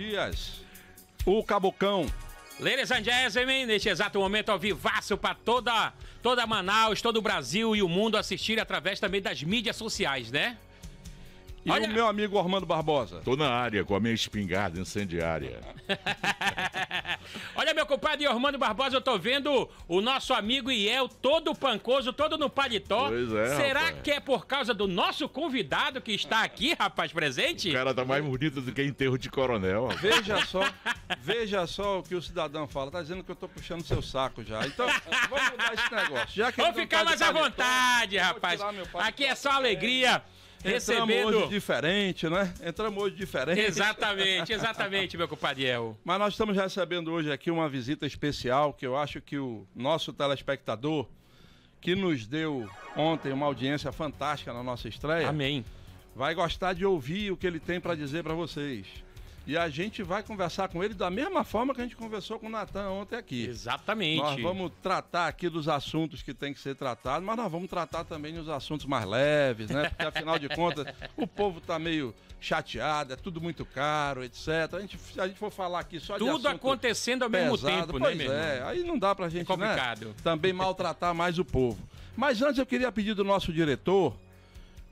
Dias, o Cabocão. Ladies and gentlemen, neste exato momento ao vivaço para toda, toda Manaus, todo o Brasil e o mundo assistir através também das mídias sociais, né? E Olha... o meu amigo Armando Barbosa? Tô na área com a minha espingarda incendiária. Compadre Armando Barbosa, eu tô vendo o nosso amigo Iel todo pancoso, todo no paletó. Pois é, Será rapaz. que é por causa do nosso convidado que está aqui, rapaz, presente? O cara tá mais bonito do que enterro de coronel. Rapaz. Veja só, veja só o que o cidadão fala. Tá dizendo que eu tô puxando seu saco já. Então, vamos mudar esse negócio. Já que vamos ficar tá mais à vontade, rapaz. Aqui é só alegria. Recebendo... Entramos hoje diferente, né? Entramos hoje diferente. Exatamente, exatamente, meu compadre El. Mas nós estamos recebendo hoje aqui uma visita especial que eu acho que o nosso telespectador, que nos deu ontem uma audiência fantástica na nossa estreia, Amém. vai gostar de ouvir o que ele tem para dizer para vocês. E a gente vai conversar com ele da mesma forma que a gente conversou com o Natan ontem aqui. Exatamente. Nós vamos tratar aqui dos assuntos que tem que ser tratados, mas nós vamos tratar também dos assuntos mais leves, né? Porque afinal de contas, o povo está meio chateado, é tudo muito caro, etc. A gente, se a gente for falar aqui só tudo de Tudo acontecendo ao mesmo tempo, pois né, é, aí não dá pra gente, é complicado. Né, também maltratar mais o povo. Mas antes eu queria pedir do nosso diretor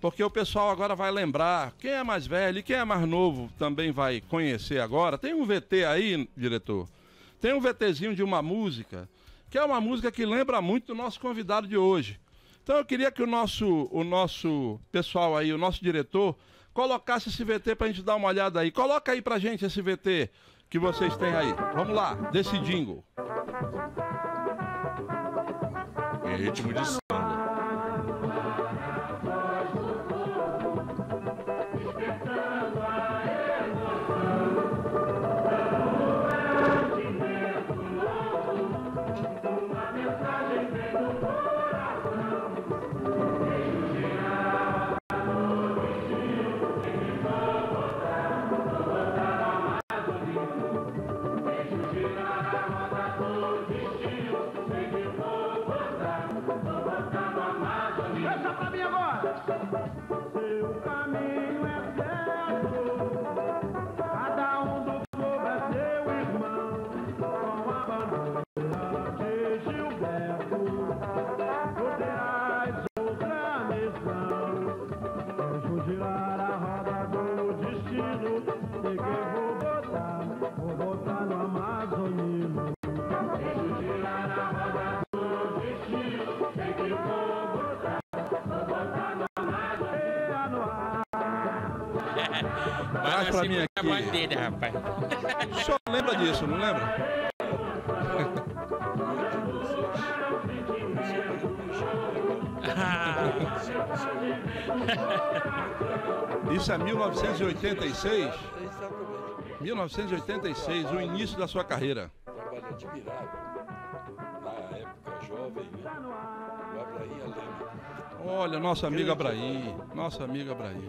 porque o pessoal agora vai lembrar, quem é mais velho e quem é mais novo também vai conhecer agora. Tem um VT aí, diretor? Tem um VTzinho de uma música, que é uma música que lembra muito do nosso convidado de hoje. Então eu queria que o nosso, o nosso pessoal aí, o nosso diretor, colocasse esse VT pra gente dar uma olhada aí. Coloca aí pra gente esse VT que vocês têm aí. Vamos lá, desse jingle. Em ritmo de Traz pra mim aqui. Dele, rapaz. O senhor lembra disso, não lembra? Isso é 1986? 1986, o início da sua carreira. Trabalho admirável. Na época jovem, né? O Abraim Alema. Olha, nosso amigo Abraim, nosso amigo Abraim.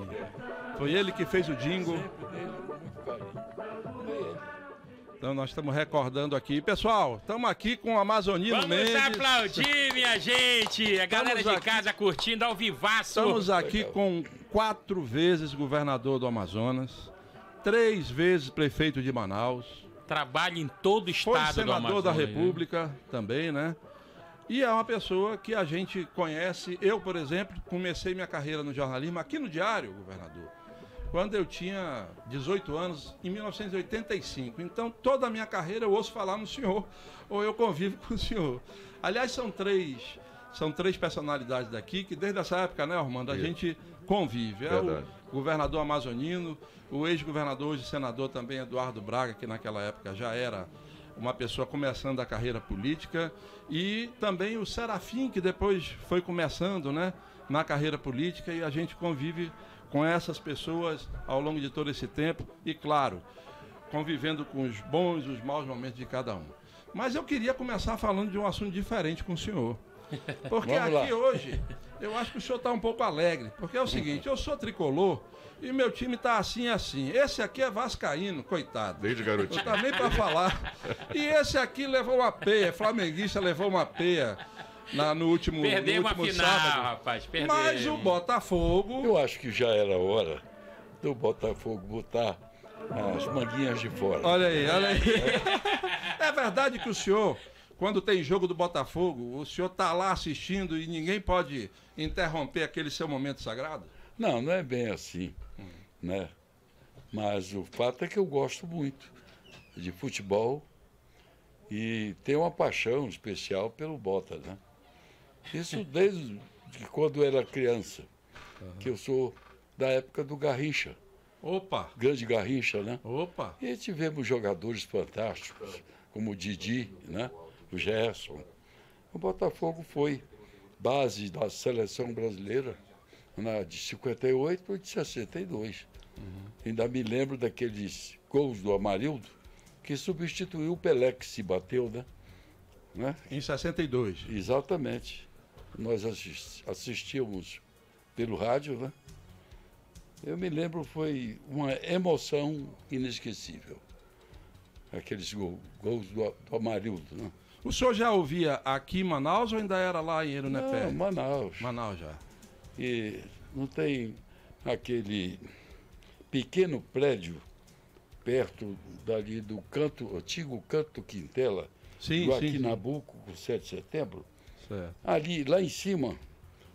Foi ele que fez o jingle. Ele. Então nós estamos recordando aqui. Pessoal, estamos aqui com o Amazonino Vamos Mendes. aplaudir, minha gente! A galera de aqui- casa curtindo ao vivaço. Estamos aqui com quatro vezes governador do Amazonas, três vezes prefeito de Manaus, Trabalha em todo o foi estado do senador da Amazonas, né? República também, né? E é uma pessoa que a gente conhece. Eu, por exemplo, comecei minha carreira no jornalismo aqui no Diário, governador, quando eu tinha 18 anos, em 1985. Então, toda a minha carreira eu ouço falar no senhor, ou eu convivo com o senhor. Aliás, são três, são três personalidades daqui que desde essa época, né, Armando, a gente convive. É Verdade. o governador amazonino, o ex-governador, hoje senador também, Eduardo Braga, que naquela época já era uma pessoa começando a carreira política, e também o Serafim, que depois foi começando né, na carreira política, e a gente convive com essas pessoas ao longo de todo esse tempo, e claro, convivendo com os bons e os maus momentos de cada um. Mas eu queria começar falando de um assunto diferente com o senhor. Porque Vamos lá. aqui hoje, eu acho que o senhor está um pouco alegre. Porque é o seguinte, eu sou tricolor e meu time está assim e assim. Esse aqui é vascaíno, coitado. Desde Não garotinho. tá nem para falar. E esse aqui levou uma peia, flamenguista levou uma peia na- no último, no Perdemos a último final, sábado. rapaz. Perdemos. Mas o Botafogo Eu acho que já era hora do Botafogo botar as manguinhas de fora. Olha aí, olha aí. É verdade que o senhor, quando tem jogo do Botafogo, o senhor tá lá assistindo e ninguém pode interromper aquele seu momento sagrado? Não, não é bem assim, né? Mas o fato é que eu gosto muito de futebol e tenho uma paixão especial pelo Bota, né? Isso desde quando eu era criança, que eu sou da época do Garrincha, Opa, grande Garrincha, né? opa. E tivemos jogadores fantásticos, como o Didi, né? O Gerson. O Botafogo foi base da seleção brasileira na, de 58 e de 62. Ainda me lembro daqueles gols do Amarildo, que substituiu o Pelé, que se bateu, né? né? Em 62. Exatamente. Nós assis- assistíamos pelo rádio, né? Eu me lembro, foi uma emoção inesquecível. Aqueles gol- gols do, do Amarildo, né? O senhor já ouvia aqui em Manaus ou ainda era lá em Erunepé? Não, Manaus. Manaus já. E não tem aquele pequeno prédio perto dali do canto, antigo canto Quintela, Sim, do sim, aqui sim. Nabuco, com 7 de setembro. Certo. Ali, lá em cima,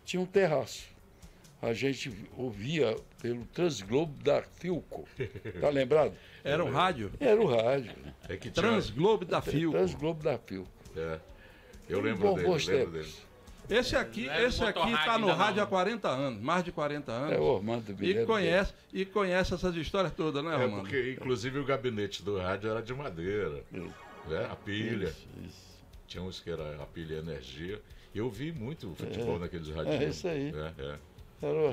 tinha um terraço. A gente ouvia pelo Transglobo da Filco. Tá lembrado? Era um rádio? Era o rádio. né? É que tinha... Transglobe da Fio. Transglobo da Filco. É. Eu lembro Bom, dele, bons lembro tempos. dele. Esse aqui, Não era esse aqui tá no rádio não. há 40 anos, mais de 40 anos. É o Ormando e conhece, e conhece essas histórias todas, né, É, Romano? porque inclusive o gabinete do rádio era de madeira. Né? A pilha. Isso, isso. Tinha uns que era a pilha e energia. Eu vi muito futebol naqueles rádios. É, isso aí. É, é.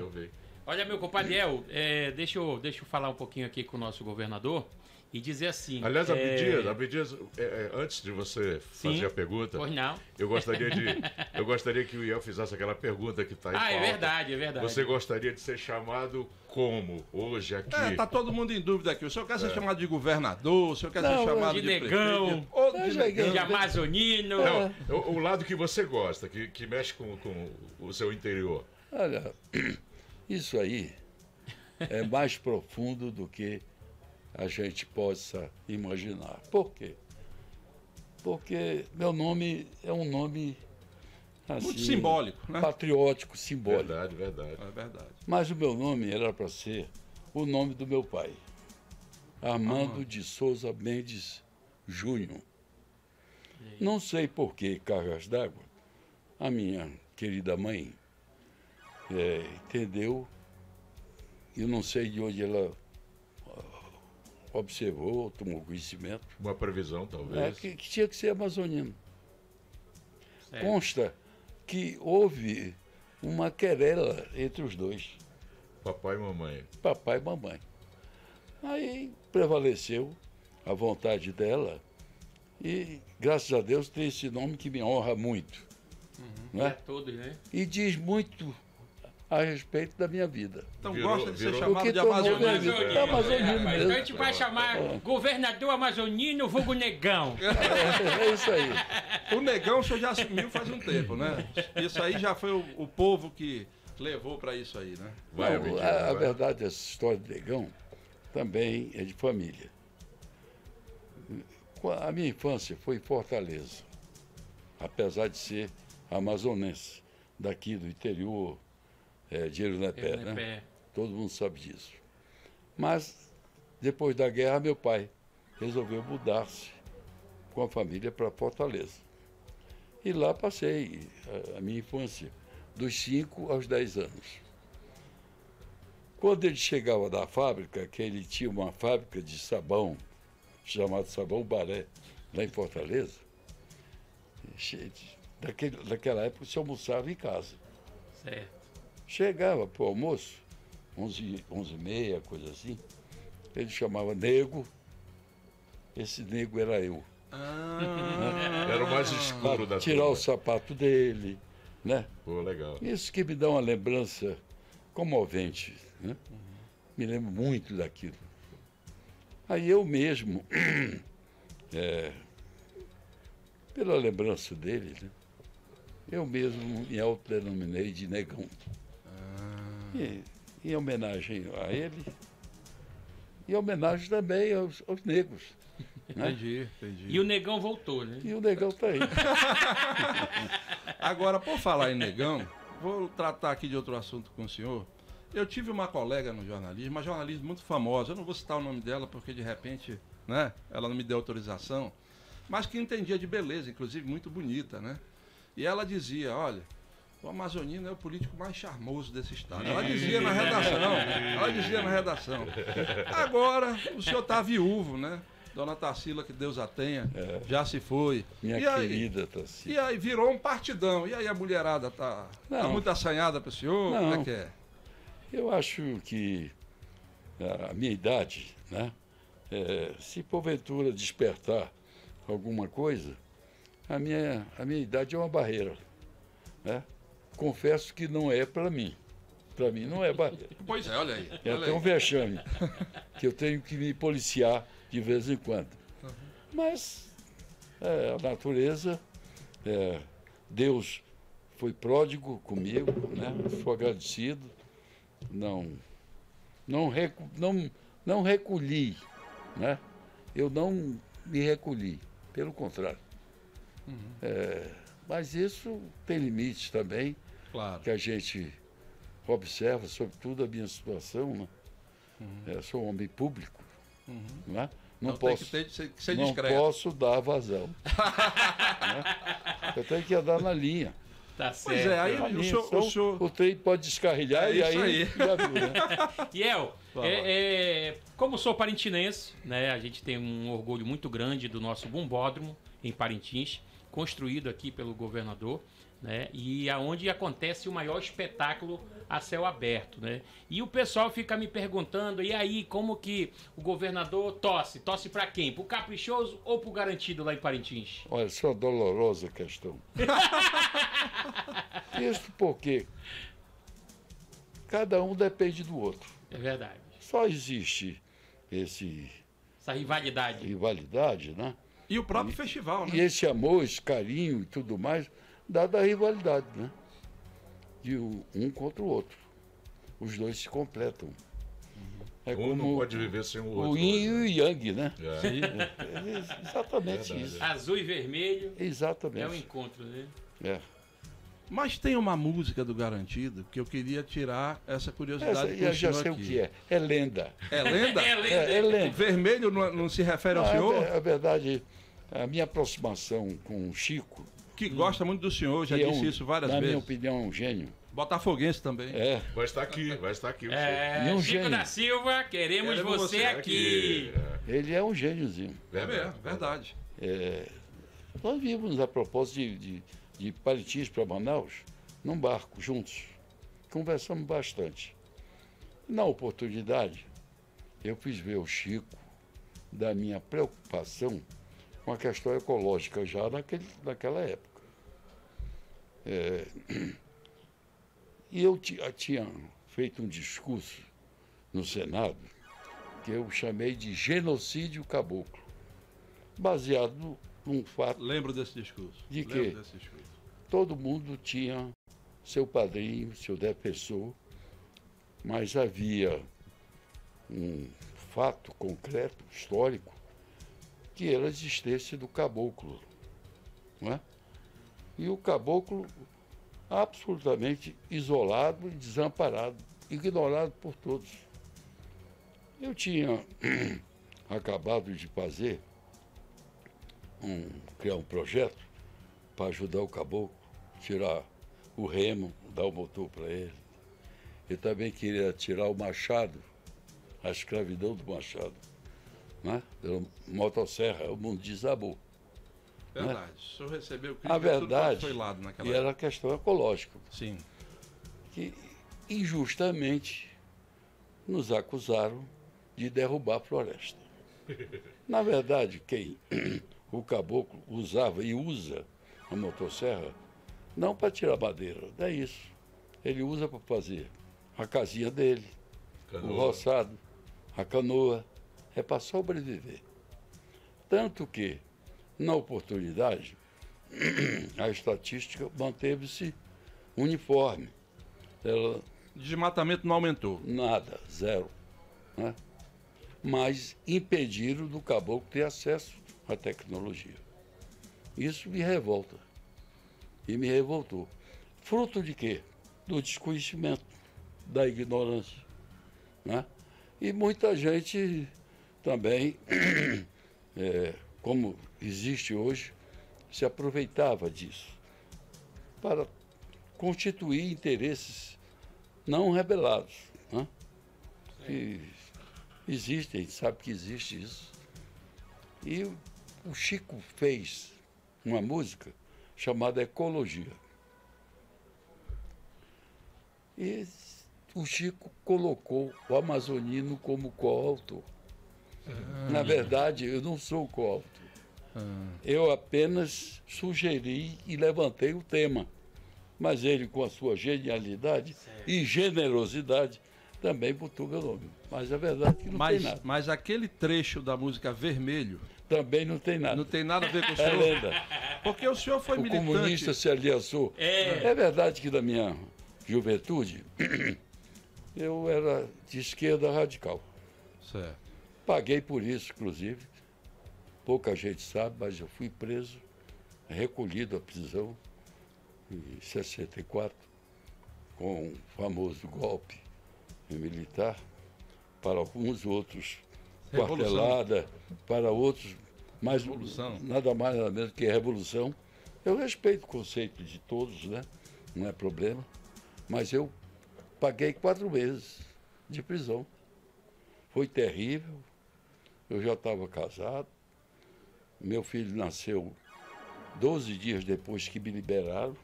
Eu vi. Olha, meu compadre El, é, deixa, eu, deixa eu falar um pouquinho aqui com o nosso governador e dizer assim. Aliás, é, Abdias, Abdias é, é, antes de você Sim. fazer a pergunta, Pois não. eu gostaria de. eu gostaria que o Iel fizesse aquela pergunta que está aí. Ah, é verdade, é verdade. Você gostaria de ser chamado como hoje aqui? É, tá todo mundo em dúvida aqui. O senhor quer ser chamado de governador, o senhor quer ser Não, chamado de de, negão. ou Eu de negão. De amazonino. Não, o, o lado que você gosta, que, que mexe com, com o seu interior. Olha, isso aí é mais profundo do que a gente possa imaginar. Por quê? Porque meu nome é um nome assim, Muito simbólico, né? patriótico, simbólico. Verdade, verdade. É verdade. Mas o meu nome era para ser o nome do meu pai, Armando de Souza Mendes Júnior. Não sei por que cargas d'água, a minha querida mãe eh, entendeu, eu não sei de onde ela ah, observou, tomou conhecimento, Uma previsão, é, talvez. que, que tinha que ser amazonino. Certo. Consta que houve uma querela entre os dois. Papai e mamãe. papai e mamãe. Aí prevaleceu a vontade dela e, graças a Deus, tem esse nome que me honra muito. É Né? todos, né? E diz muito a respeito da minha vida. Então Virou- gosta de ser chamado de tornou amazonino. minha vida. É amazonino mesmo. Então a gente vai chamar governador amazonino, vulgo negão. É, é isso aí. O negão o senhor já assumiu faz um tempo, né? Isso aí já foi o, o povo que levou para isso aí, né? Vai, Não, a, a verdade, essa história de negão também é de família. A minha infância foi em Fortaleza, apesar de ser amazonense, daqui do interior é, de Erunepé, né? Pé. Todo mundo sabe disso. Mas, depois da guerra, meu pai resolveu mudar-se com a família para Fortaleza. E lá passei a, a minha infância, dos 5 aos 10 anos. Quando ele chegava da fábrica, que ele tinha uma fábrica de sabão, chamado Sabão Baré, lá em Fortaleza, daquele, daquela época se almoçava em casa. Certo. Chegava para o almoço, 11, 11 e meia, coisa assim, ele chamava nego, esse nego era eu. Era o mais escuro da tirar turma. o sapato dele, né? Pô, legal. Isso que me dá uma lembrança comovente, né? Me lembro muito daquilo. Aí eu mesmo, é, pela lembrança dele, né? eu mesmo me autodenominei de negão. E, em homenagem a ele, E homenagem também aos, aos negros. né? Entendi, entendi. E o negão voltou, né? E o negão tá aí. Agora, por falar em negão, vou tratar aqui de outro assunto com o senhor. Eu tive uma colega no jornalismo, uma jornalista muito famosa, eu não vou citar o nome dela porque de repente, né, ela não me deu autorização, mas que entendia de beleza, inclusive muito bonita, né? E ela dizia, olha, o Amazonino é o político mais charmoso desse estado. Ela dizia na redação, ela dizia na redação. Agora, o senhor está viúvo, né? Dona Tarsila, que Deus a tenha, já se foi. Minha E aí- querida Tassi. e aí virou um partidão. E aí a mulherada tá, tá Não. muito assanhada para o senhor? Como é Não. que é? Eu acho que a minha idade, né? é, se porventura despertar alguma coisa, a minha, a minha idade é uma barreira. Né? Confesso que não é para mim. Para mim não é barreira. Pois é, olha aí. É olha até um aí. vexame que eu tenho que me policiar de vez em quando. Mas é, a natureza, é, Deus foi pródigo comigo, né? sou agradecido. Não, não, recu, não, não recolhi, né? eu não me recolhi, pelo contrário. É, mas isso tem limites também Claro. que a gente observa, sobretudo a minha situação, né? É, sou um homem público, não é? Não Então tem posso, que, ter, ser, que ser não discreto. posso dar vazão. né? Eu tenho que andar na linha. Tá Pois certo. é, aí o linha, senhor- o senhor- o trem pode descarrilhar É e aí, aí. já viu, né? Iel, é, é, como sou parintinense, né, a gente tem um orgulho muito grande do nosso bombódromo em Parintins, construído aqui pelo governador, né, e aonde acontece o maior espetáculo a céu aberto, né? E o pessoal fica me perguntando, e aí, como que o governador tosse? Tosse pra quem? Pro caprichoso ou pro garantido lá em Parintins? Olha, isso é uma dolorosa questão. Isso porque cada um depende do outro. É verdade. Só existe esse Essa rivalidade. rivalidade, né? E o próprio festival, E né? esse amor, esse carinho e tudo mais, dada a rivalidade, né? De um um contra o outro. Os dois se completam. É Um não pode viver sem o outro. o yin e o yang, né? É. É exatamente Verdade. isso. Azul e vermelho é o Exatamente. encontro, né? É. Mas tem uma música do Garantido que eu queria tirar essa curiosidade Essa, eu já senhor sei aqui. o que é. É lenda. É lenda? É, lenda. É, é lenda. Vermelho não, não se refere ao Não, senhor? é, é verdade, a minha aproximação com o Chico, Que gosta muito do senhor, já que é disse um, isso várias na minha vezes. opinião, é um gênio. Botafoguense também. É. Vai estar aqui, vai estar aqui. o É, E um Chico gênio. da Silva, queremos, Queremos você, você aqui. Ele é um gêniozinho. É, É mesmo, verdade. Nós vimos a propósito de, de, de Parintins para Manaus, num barco, juntos. Conversamos bastante. Na oportunidade, eu fiz ver o Chico da minha preocupação com a questão ecológica já naquele, naquela época. É, e eu ti- tinha feito um discurso no Senado que eu chamei de genocídio caboclo, baseado num fato Lembro desse discurso. De desse discurso. todo mundo tinha seu padrinho, seu defensor, mas havia um fato concreto, histórico, que era a existência do caboclo. Não é? E o caboclo absolutamente isolado e desamparado, ignorado por todos. Eu tinha acabado de fazer, um, criar um projeto para ajudar o caboclo, tirar o remo, dar o motor para ele. Eu também queria tirar o machado, a escravidão do machado. Né? Pela motosserra, o mundo desabou. Verdade. O senhor recebeu crítica A verdade, foi lado naquela e era a questão ecológica, Sim. que injustamente nos acusaram de derrubar a floresta. Na verdade, quem o caboclo usava e usa a motosserra não para tirar madeira, não é isso. Ele usa para fazer a casinha dele, o Canoa. roçado, a canoa, é para sobreviver. Tanto que, na oportunidade, a estatística manteve-se uniforme. Ela Desmatamento não aumentou. nada, zero. né? mas impediram do caboclo ter acesso à tecnologia. Isso me revolta. E me revoltou. Fruto de quê? Do desconhecimento, da ignorância. Né? E muita gente também, é, como existe hoje, se aproveitava disso para constituir interesses não revelados. Né? Que existem, sabe que existe isso. E o Chico fez uma música chamada Ecologia. E o Chico colocou o amazonino como coautor. Ah. Na verdade, eu não sou coautor. Ah. Eu apenas sugeri e levantei o tema mas ele, com a sua genialidade certo. e generosidade, também botou meu nome. Mas a verdade é que não mas, tem nada. Mas aquele trecho da música Vermelho. Também não tem nada. Não tem nada a ver com o é senhor. É lenda. Porque o senhor foi o militante. O comunista se aliaçou. É. é verdade que na minha juventude eu era de esquerda radical. Certo. Paguei por isso, inclusive. Pouca gente sabe, mas eu fui preso, recolhido à prisão em 64, com o famoso golpe militar, para alguns outros quartelada, para outros, mas revolução. nada mais nada menos que revolução. Eu respeito o conceito de todos, né? não é problema, mas eu paguei quatro meses de prisão. Foi terrível, eu já estava casado, meu filho nasceu 12 dias depois que me liberaram,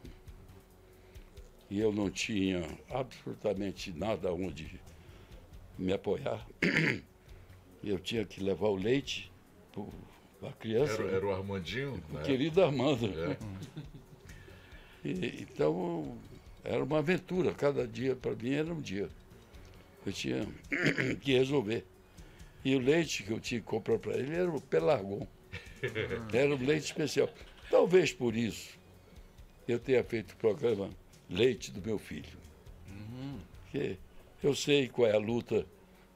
e eu não tinha absolutamente nada onde me apoiar. Eu tinha que levar o leite para a criança. Era, era, o Armandinho? O querido Armando. É. E, então, era uma aventura. Cada dia, para mim, era um dia. Eu tinha que resolver. E o leite que eu tinha que comprar para ele era o Pelargon. Era um leite especial. Talvez por isso eu tenha feito o programa leite do meu filho. Uhum. Porque eu sei qual é a luta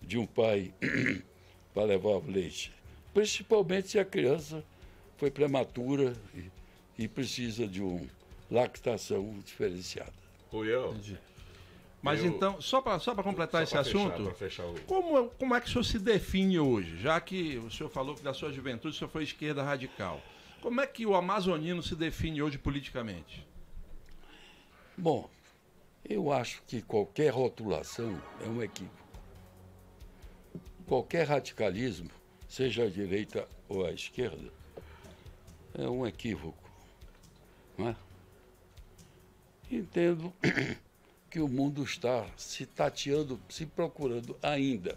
de um pai para levar o leite. Principalmente se a criança foi prematura e, e precisa de uma lactação diferenciada. Ruel. Mas eu, então, só para só completar só esse assunto, fechar, o... como, como é que o senhor se define hoje? Já que o senhor falou que da sua juventude o senhor foi esquerda radical. Como é que o amazonino se define hoje politicamente? Bom, eu acho que qualquer rotulação é um equívoco. Qualquer radicalismo, seja a direita ou a esquerda, é um equívoco. Não é? Entendo que o mundo está se tateando, se procurando ainda.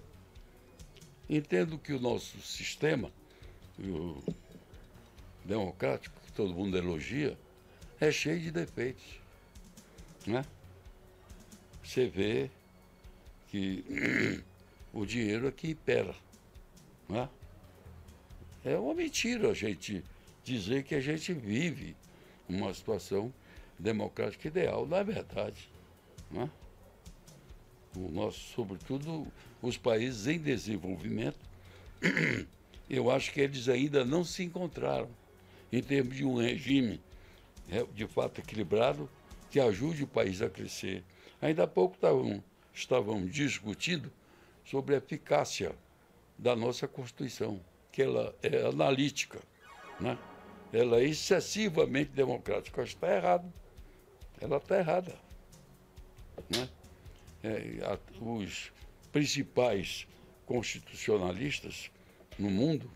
Entendo que o nosso sistema o democrático, que todo mundo elogia, é cheio de defeitos né? Você vê que o dinheiro aqui impera. Né? É uma mentira a gente dizer que a gente vive uma situação democrática ideal. Na é verdade, né? o nosso, sobretudo os países em desenvolvimento, eu acho que eles ainda não se encontraram em termos de um regime é, de fato equilibrado que ajude o país a crescer. Ainda há pouco estavam discutindo sobre a eficácia da nossa Constituição, que ela é analítica, né? ela é excessivamente democrática. Acho que está errado. Ela está errada. Né? É, os principais constitucionalistas no mundo,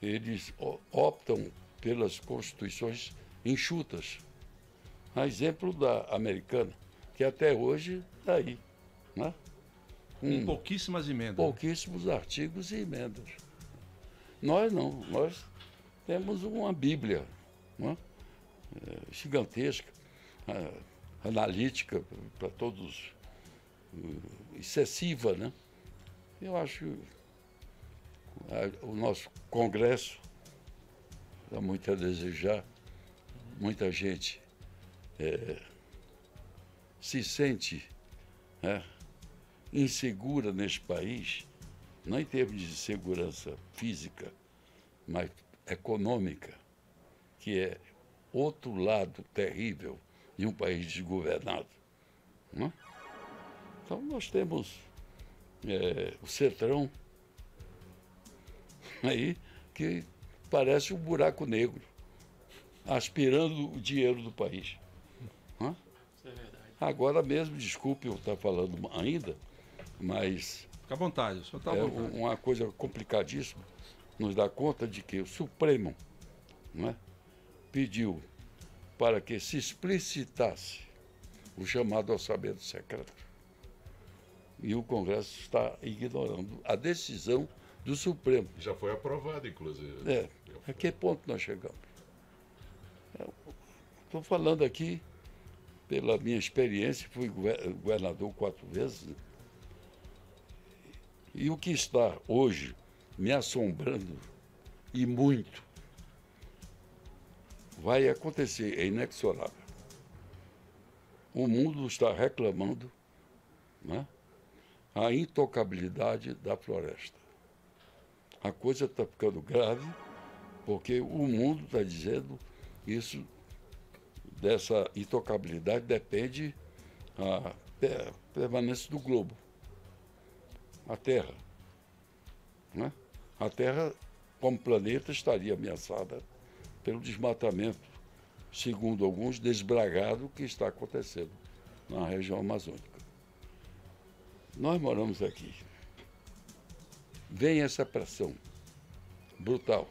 eles optam pelas constituições enxutas, a exemplo da americana, que até hoje está aí. Né? Com pouquíssimas emendas. Pouquíssimos artigos e emendas. Nós não, nós temos uma Bíblia né? é, gigantesca, é, analítica para todos, é, excessiva, né? Eu acho o nosso Congresso dá muito a desejar, muita gente é, se sente é, insegura neste país não em termos de segurança física, mas econômica, que é outro lado terrível de um país desgovernado. Não? Então nós temos é, o Cetrão aí que parece um buraco negro, aspirando o dinheiro do país. Não? Isso é verdade. Agora mesmo, desculpe eu estar falando ainda, mas Fica à vontade, o senhor está à é vontade. uma coisa complicadíssima nos dá conta de que o Supremo não é, pediu para que se explicitasse o chamado orçamento secreto. E o Congresso está ignorando a decisão do Supremo. Já foi aprovado, inclusive. É, a que ponto nós chegamos? Estou falando aqui pela minha experiência, fui gover- governador quatro vezes. né? E o que está hoje me assombrando, e muito, vai acontecer, é inexorável. O mundo está reclamando né, a intocabilidade da floresta. A coisa está ficando grave, porque o mundo está dizendo isso, dessa intocabilidade depende a pe- permanência do globo, a Terra. Né? A Terra, como planeta, estaria ameaçada pelo desmatamento, segundo alguns, desbragado que está acontecendo na região amazônica. Nós moramos aqui. Vem essa pressão brutal.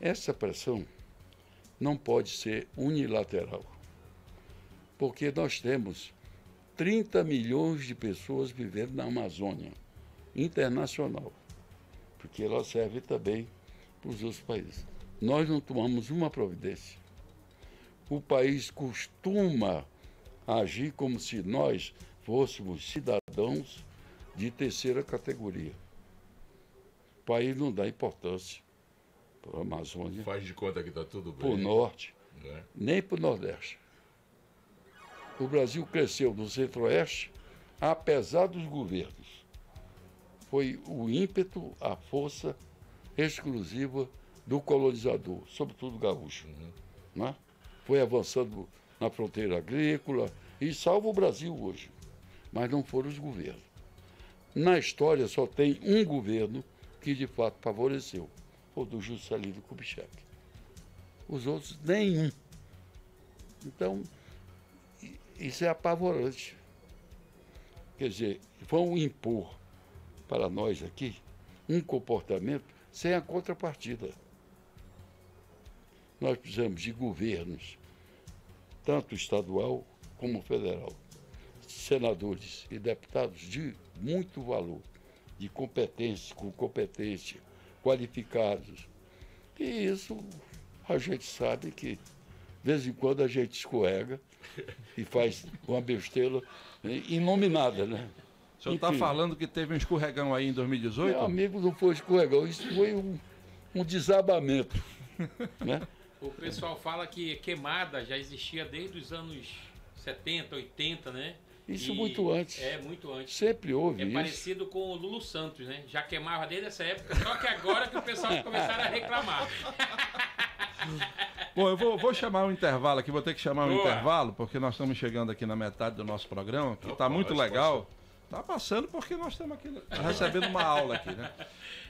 Essa pressão não pode ser unilateral, porque nós temos 30 milhões de pessoas vivendo na Amazônia internacional, porque ela serve também para os outros países. Nós não tomamos uma providência. O país costuma agir como se nós fôssemos cidadãos de terceira categoria. O país não dá importância para a Amazônia, Faz de conta que está tudo para o bem. norte, né? nem para o Nordeste. O Brasil cresceu no Centro-Oeste, apesar dos governos. Foi o ímpeto, a força exclusiva do colonizador, sobretudo gaúcho. né? Foi avançando na fronteira agrícola e salva o Brasil hoje. Mas não foram os governos. Na história só tem um governo que de fato favoreceu, o do Juscelino Kubitschek. Os outros, nenhum. Então, isso é apavorante. Quer dizer, vão impor para nós aqui um comportamento sem a contrapartida. Nós precisamos de governos, tanto estadual como federal, senadores e deputados de muito valor, de competência, com competência, qualificados. E isso a gente sabe que, de vez em quando, a gente escorrega e faz uma besteira né, inominada, né? O senhor está falando que teve um escorregão aí em 2018? Meu amigo, não foi escorregão, isso foi um, um desabamento. Né? O pessoal fala que queimada já existia desde os anos 70, 80, né? Isso E- muito antes. É, muito antes. Sempre houve É isso. parecido com o Lulu Santos, né? Já queimava desde essa época, só que agora que o pessoal começaram a reclamar. Bom, eu vou, vou chamar um intervalo aqui, vou ter que chamar um intervalo, porque nós estamos chegando aqui na metade do nosso programa, que está muito legal. Está passando porque nós estamos aqui recebendo uma aula aqui, né?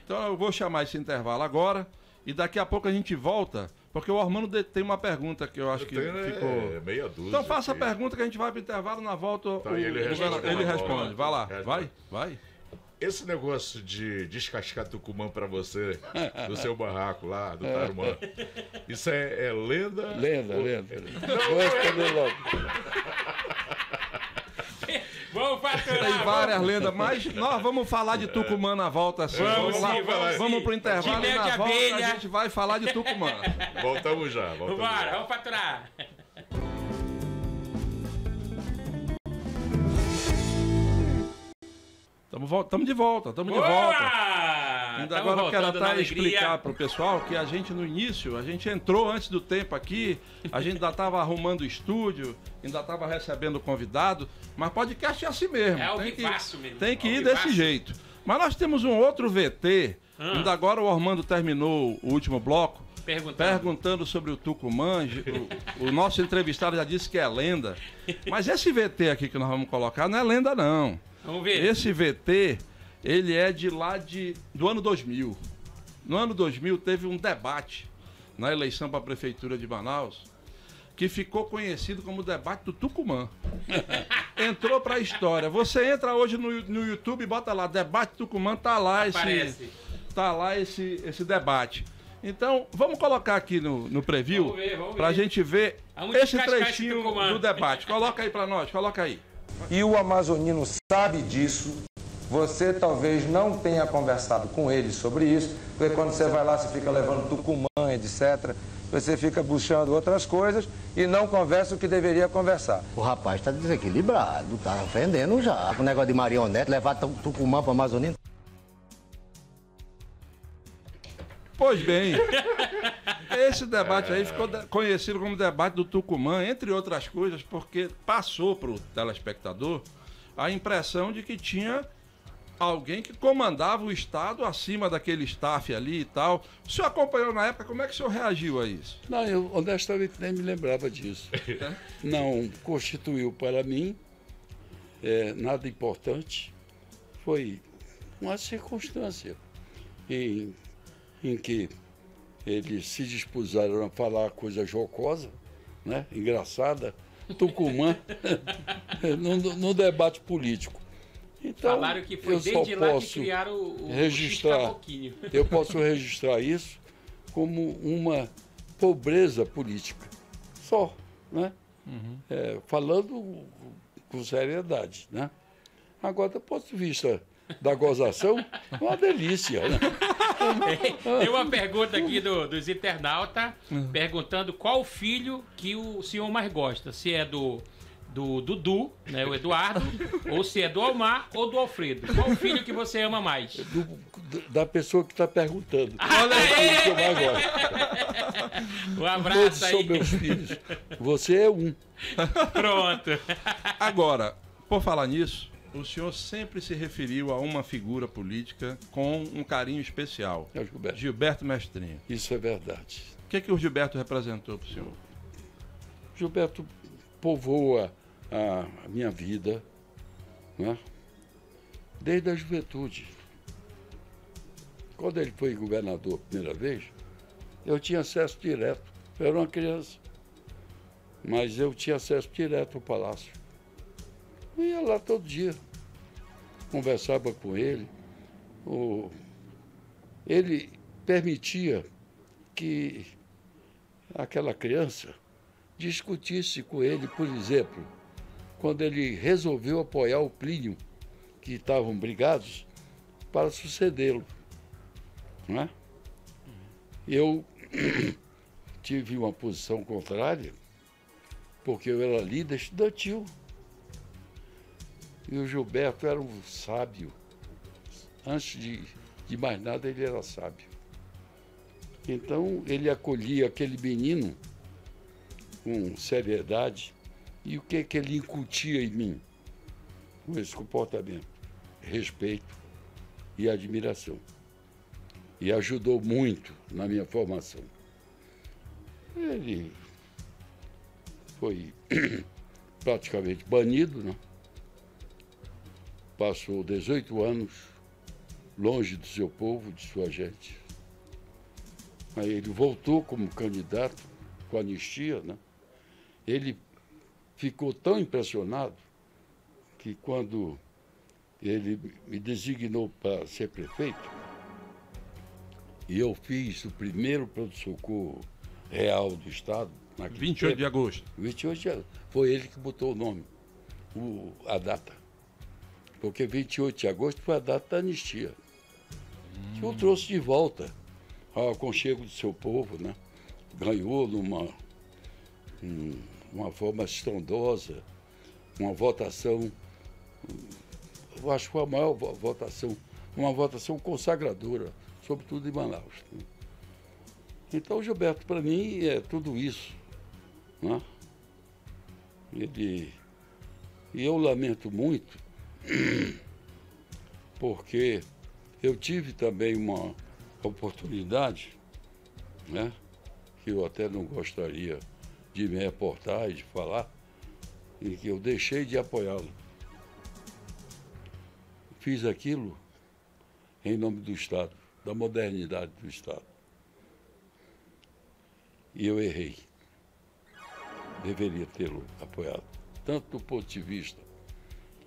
Então eu vou chamar esse intervalo agora e daqui a pouco a gente volta, porque o Armando de- tem uma pergunta que eu acho que Tem, né, ficou. meia dúzia. Então faça a pergunta que a gente vai para o intervalo, na volta Tá, o, ele o responde. ele responde. Vai lá, Responde. vai, vai. Esse negócio de descascar Tucumã pra você, do seu barraco lá, do Tarumã, isso é, é lenda? Lenda, Ou- lenda. Vou responder logo. Vamos faturar! Tem várias lendas, mas nós vamos falar de Tucumã na volta assim. Vamos lá, sim, vamos sim. vamos pro intervalo e na volta abelha. a gente vai falar de Tucumã. Voltamos já, voltamos Vambora, já. vamos faturar! Estamos de volta, estamos de volta. Agora eu quero até explicar para o pessoal que a gente no início, a gente entrou antes do tempo aqui, a gente ainda estava arrumando o estúdio, ainda estava recebendo convidado, mas podcast é assim mesmo. É ao tem que, mesmo. tem que ir desse jeito. Mas nós temos um outro VT, Ah. ainda agora o Armando terminou o último bloco, Perguntando. perguntando sobre o Tucumã. O, o nosso entrevistado já disse que é lenda. Mas esse VT aqui que nós vamos colocar não é lenda, não. Vamos ver. Esse VT, ele é de lá de, do ano 2000. No ano 2000 teve um debate na eleição para a Prefeitura de Manaus que ficou conhecido como o debate do Tucumã. Entrou para a história. Você entra hoje no, no YouTube e bota lá, debate Tucumã, tá lá esse, Aparece. tá lá esse, esse debate. Então, vamos colocar aqui no, no preview Vamos ver, vamos pra ver. gente ver Vamos esse esse trechinho do debate. Coloca aí pra nós, coloca aí. e o amazonino sabe disso. Você talvez não tenha conversado com ele sobre isso, porque quando você vai lá, você fica levando Tucumã, etc. Você fica buscando outras coisas e não conversa o que deveria conversar. O rapaz está desequilibrado, está ofendendo já. O negócio de marionete, levar tu- Tucumã para Amazônia. Pois bem, esse debate aí ficou conhecido como debate do Tucumã, entre outras coisas, porque passou para o telespectador a impressão de que tinha alguém que comandava o Estado acima daquele staff ali e tal. O senhor acompanhou na época, como é que o senhor reagiu a isso? Não, eu honestamente nem me lembrava disso. Não constituiu para mim é, nada importante. Foi uma circunstância em, em que eles se dispuseram a falar coisa jocosa, né? engraçada, Tucumã, no, no debate político. Então, Falaram que foi eu só desde lá que posso criaram o, o registrar. Eu posso registrar isso como uma pobreza política. Só, né? É, falando com seriedade, né? Agora, do ponto de vista da gozação, é uma delícia, né? Tem uma pergunta aqui do- dos internautas perguntando qual filho que o senhor mais gosta. Se é do, do Dudu, né, o Eduardo, ou se é do Almar ou do Alfredo. Qual filho que você ama mais? Do- da pessoa que está perguntando. Olha Aquilo que eu mais gosto. Um Todos abraço são aí. meus filhos. Você é um. Pronto. Agora, por falar nisso, o senhor sempre se referiu a uma figura política com um carinho especial. É o Gilberto. Gilberto Mestrinho. Isso é verdade. O que, que o Gilberto representou para o senhor? Gilberto povoa a, minha vida, né? desde a juventude. Quando ele foi governador a primeira vez, eu tinha acesso direto. Eu era uma criança, mas eu tinha acesso direto ao palácio. Eu ia lá todo dia, conversava com ele. O- Ele permitia que aquela criança discutisse com ele, por exemplo, quando ele resolveu apoiar o Plínio, que estavam brigados, para sucedê-lo. Não é? Eu tive uma posição contrária, porque eu era líder estudantil. E o Gilberto era um sábio. Antes de, de mais nada, ele era sábio. Então, ele acolhia aquele menino com seriedade. E o que, que ele incutia em mim? Com esse comportamento. Respeito e admiração. E ajudou muito na minha formação. Ele foi praticamente banido, né? Passou 18 anos longe do seu povo, de sua gente. Aí ele voltou como candidato com anistia, né? Ele ficou tão impressionado que quando ele me designou para ser prefeito, e eu fiz o primeiro pronto-socorro real do Estado. naquele 28 de tempo. agosto. 28 de agosto. Foi ele que botou o nome, o- a data. Porque 28 de agosto foi a data da anistia. Que o trouxe de volta ao aconchego do seu povo, né? Ganhou numa um- uma forma estrondosa, uma votação, eu acho que foi a maior vo- votação, uma votação consagradora, sobretudo em Manaus. né? Então, Gilberto, para mim, é tudo isso. Né? Ele, e eu lamento muito, porque Eu tive também uma oportunidade, né, que eu até não gostaria de me reportar e de falar, em que eu deixei de apoiá-lo. Fiz aquilo em nome do Estado, da modernidade do Estado. E eu errei. Deveria tê-lo apoiado, tanto do ponto de vista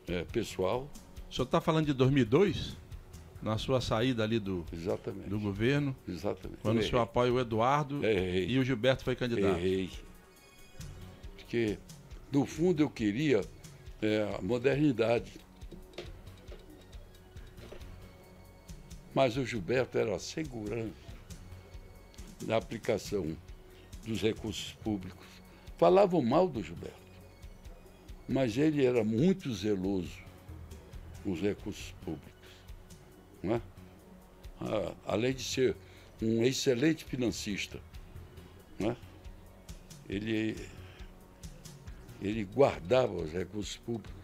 é, pessoal. O senhor está falando de 2002? Na sua saída ali do, Exatamente. do governo? Exatamente. Quando o senhor apoia o Eduardo Errei. e o Gilberto foi candidato. Errei. Porque, no fundo, eu queria é, a modernidade. Mas o Gilberto era segurança da aplicação dos recursos públicos. Falavam mal do Gilberto, mas ele era muito zeloso com os recursos públicos. Não é? Ah, além de ser um excelente financista, não é? ele, ele guardava os recursos públicos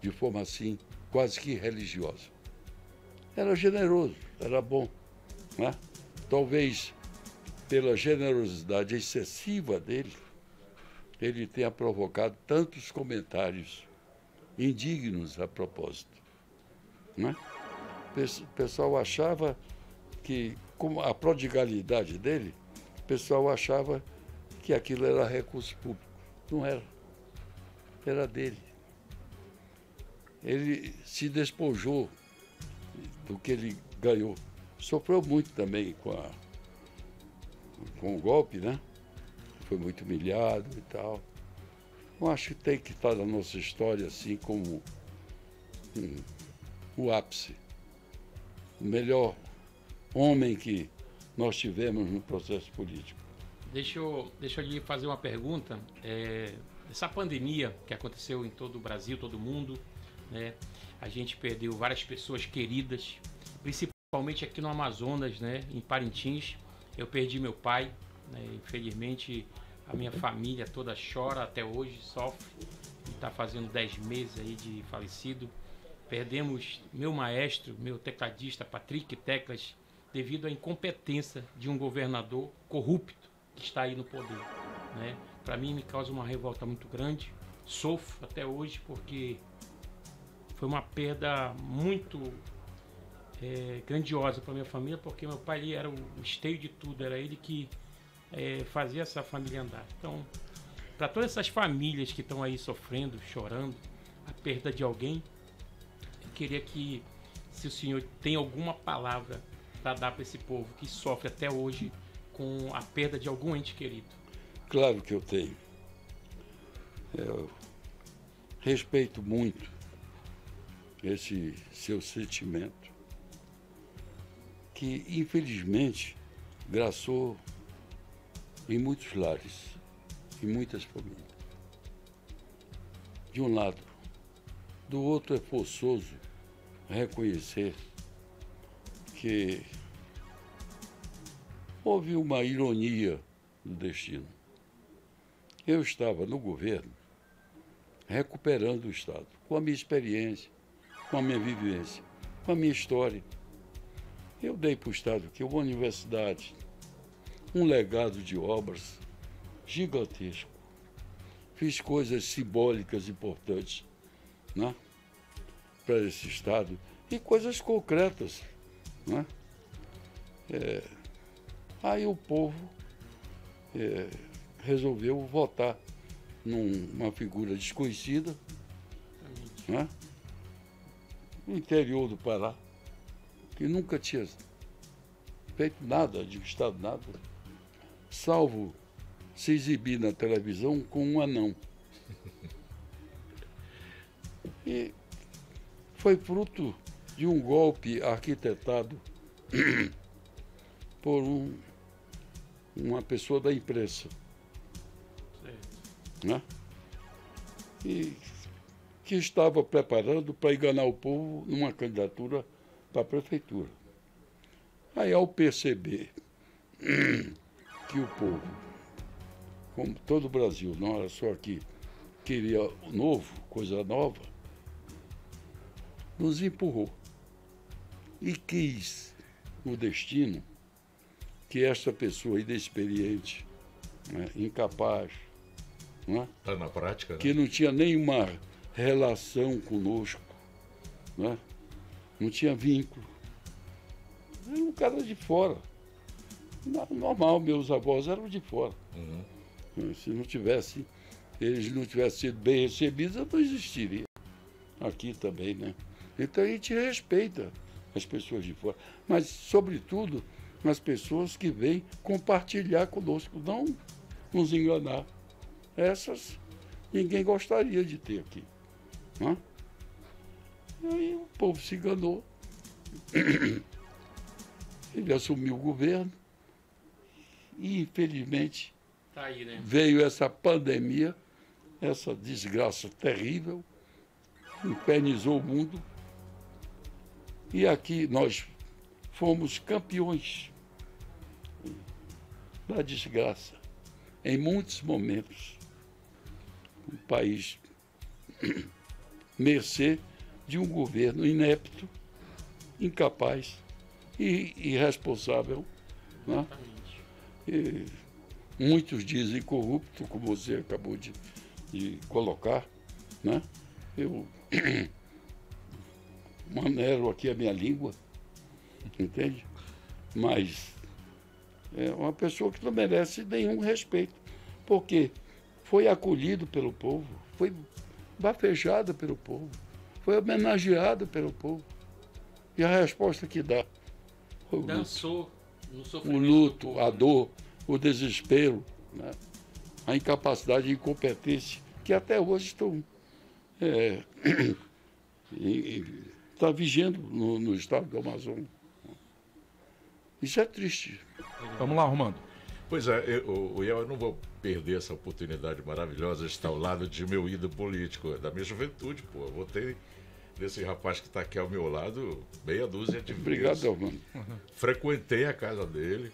de forma assim, quase que religiosa. Era generoso, era bom. Não é? Talvez pela generosidade excessiva dele, ele tenha provocado tantos comentários indignos a propósito. Não é? O pes- pessoal achava que, como a prodigalidade dele, o pessoal achava que aquilo era recurso público. Não era. Era dele. Ele se despojou do que ele ganhou. Sofreu muito também com, a, com o golpe, né? Foi muito humilhado e tal. Eu acho que tem que estar na nossa história assim como o ápice. O melhor homem que nós tivemos no processo político. Deixa eu, deixa eu lhe fazer uma pergunta. É, essa pandemia que aconteceu em todo o Brasil, todo o mundo, né? A gente perdeu várias pessoas queridas, principalmente aqui no Amazonas, né? Em Parintins. Eu perdi meu pai, né? Infelizmente a minha família toda chora até hoje, sofre. Está fazendo 10 meses aí de falecido. Perdemos meu maestro, meu tecladista Patrick Teclas, devido à incompetência de um governador corrupto que está aí no poder. Né? Para mim, me causa uma revolta muito grande. Sofro até hoje porque foi uma perda muito é, grandiosa para minha família, porque meu pai ele era o esteio de tudo, era ele que é, fazia essa família andar. Então, para todas essas famílias que estão aí sofrendo, chorando, a perda de alguém, eu queria que, se o senhor tem alguma palavra para dar para esse povo que sofre até hoje com a perda de algum ente querido. Claro que eu tenho. Eu respeito muito esse seu sentimento, que infelizmente graçou em muitos lares, em muitas famílias. De um lado. Do outro é forçoso reconhecer que houve uma ironia do destino. Eu estava no governo recuperando o Estado, com a minha experiência, com a minha vivência, com a minha história. Eu dei para o Estado aqui uma universidade, um legado de obras gigantesco. Fiz coisas simbólicas importantes né, para esse Estado e coisas concretas. Né? É, aí o povo é, resolveu votar numa figura desconhecida, né? no interior do Pará, que nunca tinha feito nada, administrado nada, salvo se exibir na televisão com um anão. E foi fruto de um golpe arquitetado por um, uma pessoa da imprensa. Né? E que estava preparando para enganar o povo numa candidatura para a prefeitura. Aí, ao perceber que o povo, como todo o Brasil, não era só aqui, queria novo, coisa nova, nos empurrou. E quis o destino que esta pessoa inexperiente, né, incapaz, né, Tá na prática, né? que não tinha nenhuma relação conosco, né, não tinha vínculo. Era um cara de fora. No- Normal, meus avós eram de fora. Uhum. Se não tivesse, eles não tivessem sido bem recebidos, eu não existiria. Aqui também, né? Então a gente respeita as pessoas de fora, mas, sobretudo, as pessoas que vêm compartilhar conosco, não nos enganar. Essas ninguém gostaria de ter aqui. Né? E aí o povo se enganou. Ele assumiu o governo e, infelizmente, Tá aí, né? veio essa pandemia, essa desgraça terrível, infernizou o mundo. E aqui nós fomos campeões da desgraça em muitos momentos. O país mercê de um governo inepto, incapaz e irresponsável. Né? E muitos dizem corrupto, como você acabou de, de colocar. Né? Eu manero aqui a minha língua, entende? Mas é uma pessoa que não merece nenhum respeito, porque foi acolhido pelo povo, foi bafejado pelo povo, foi homenageado pelo povo. E a resposta que dá foi o luto Dançou no o luto, povo, a né? dor, o desespero, né? a incapacidade e incompetência que até hoje estão é, está vigendo no, no estado do Amazonas. Isso é triste. Vamos lá, Romando. Pois é, eu, o- o Iel, eu não vou perder essa oportunidade maravilhosa de estar ao lado de meu ídolo político, da minha juventude, pô. Eu votei nesse rapaz que está aqui ao meu lado meia dúzia de Obrigado, vezes. Armando. Frequentei a casa dele,